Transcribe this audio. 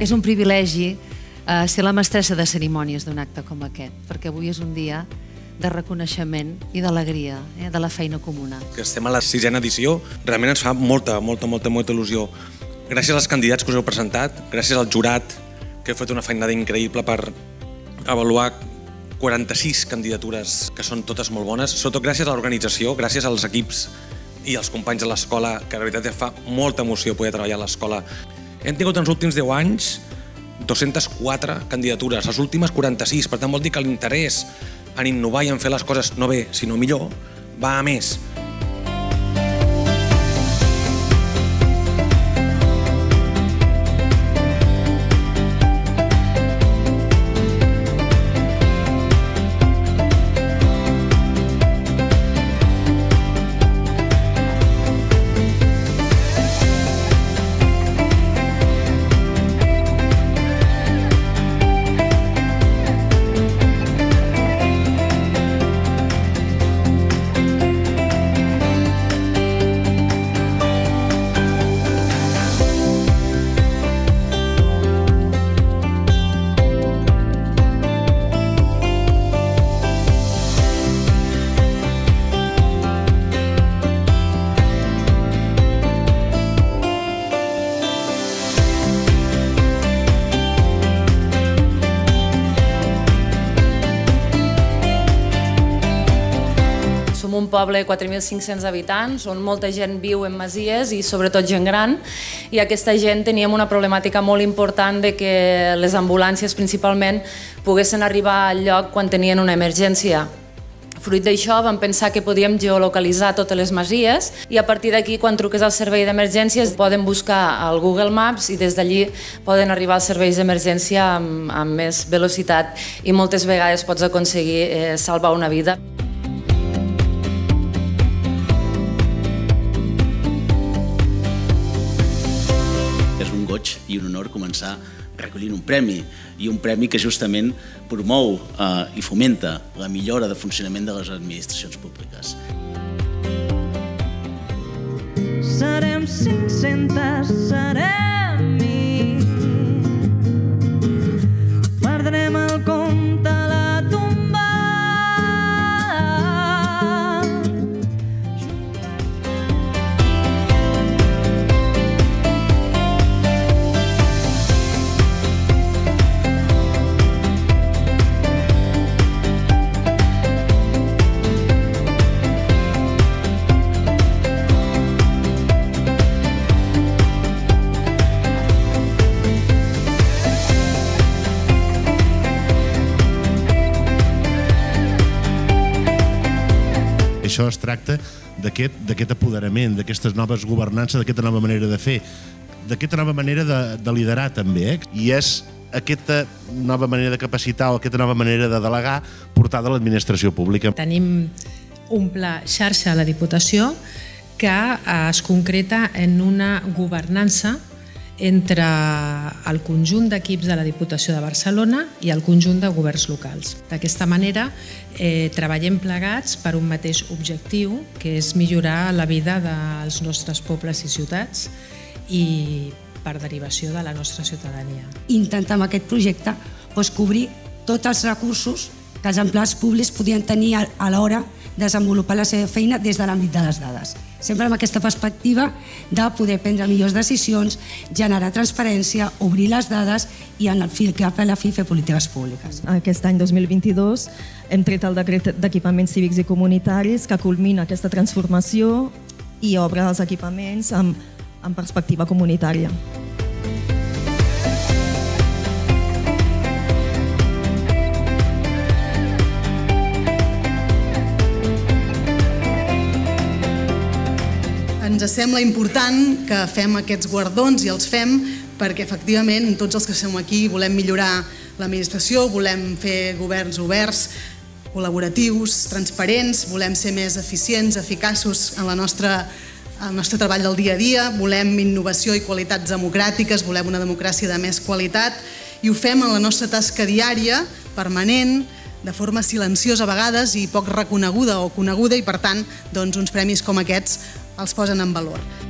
És un privilegi eh, ser la mestressa de cerimònies d'un acte com aquest, perquè avui és un dia de reconeixement i d'alegria, eh, de la feina comuna. Que estem a la sisena edició, realment ens fa molta, molta, molta, molta il·lusió. Gràcies als candidats que us heu presentat, gràcies al jurat, que heu fet una feinada increïble per avaluar 46 candidatures que són totes molt bones, sobretot gràcies a l'organització, gràcies als equips i als companys de l'escola, que la veritat fa molta emoció poder treballar a l'escola. Hem tingut en els últims 10 anys 204 candidatures, les últimes 46, per tant vol dir que l'interès en innovar i en fer les coses no bé, sinó millor, va a més. Poble de 4.500 habitants, on molta gent viu en masies i sobretot gent gran, i aquesta gent teníem una problemàtica molt important de que les ambulàncies principalment poguessin arribar al lloc quan tenien una emergència. Fruit d'això vam pensar que podíem geolocalitzar totes les masies i a partir d'aquí quan truques al servei d'emergències poden buscar al Google Maps i des d'allí poden arribar als serveis d'emergència amb, amb més velocitat i moltes vegades pots aconseguir eh, salvar una vida. Goig i un honor començar recollint un premi i un premi que justament promou eh, i fomenta la millora de funcionament de les administracions públiques. Serem 500, serem Això es tracta d'aquest apoderament, d'aquestes noves governances, d'aquesta nova manera de fer, d'aquesta nova manera de, de liderar també, eh? i és aquesta nova manera de capacitar o aquesta nova manera de delegar portada a l'administració pública. Tenim un pla xarxa a la Diputació que eh, es concreta en una governança entre el conjunt d'equips de la Diputació de Barcelona i el conjunt de governs locals. D'aquesta manera eh, treballem plegats per un mateix objectiu, que és millorar la vida dels nostres pobles i ciutats i per derivació de la nostra ciutadania. intentar amb aquest projecte doncs, cobrir tots els recursos que els empleats públics podien tenir a l'hora de desenvolupar la seva feina des de l'àmbit de les dades. Sempre amb aquesta perspectiva de poder prendre millors decisions, generar transparència, obrir les dades i en el fi, cap a la fi fer polítiques públiques. Aquest any 2022 hem tret el decret d'equipaments cívics i comunitaris que culmina aquesta transformació i obre els equipaments amb, amb perspectiva comunitària. Ens sembla important que fem aquests guardons i els fem perquè efectivament tots els que som aquí volem millorar l'administració, volem fer governs oberts, col·laboratius, transparents, volem ser més eficients, eficaços en la nostra el nostre treball del dia a dia, volem innovació i qualitats democràtiques, volem una democràcia de més qualitat i ho fem en la nostra tasca diària, permanent, de forma silenciosa a vegades i poc reconeguda o coneguda i per tant doncs, uns premis com aquests els posen en valor.